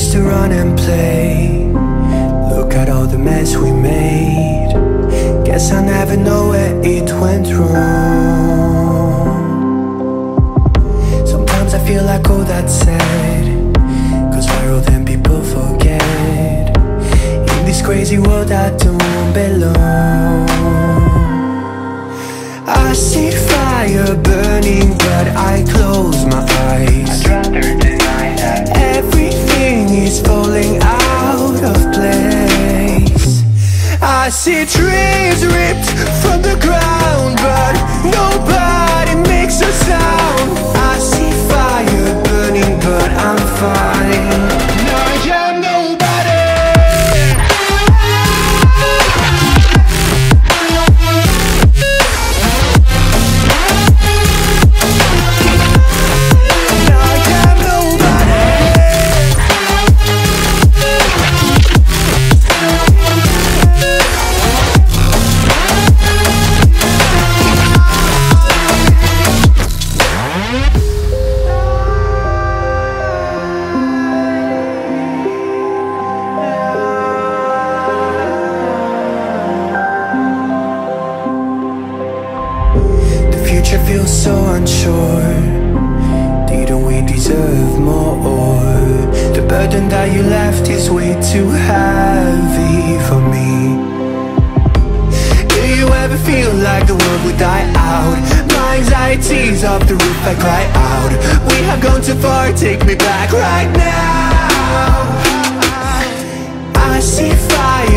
used to run and play. Look at all the mess we made. Guess I never know where it went wrong. Sometimes I feel like all that's said Cause viral then people forget? In this crazy world I don't see trees ripped so unsure Didn't we deserve more? The burden that you left is way too heavy for me Do you ever feel like the world would die out? My anxiety's off the roof, I cry out We have gone too far, take me back right now I see fire